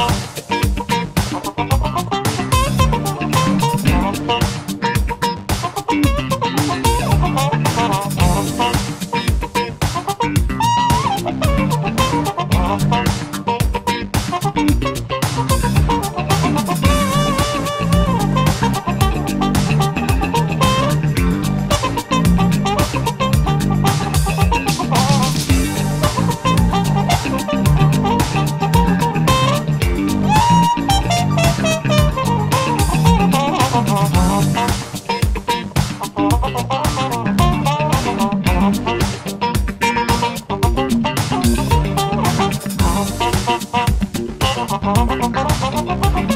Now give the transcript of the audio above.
off. ¿Tienes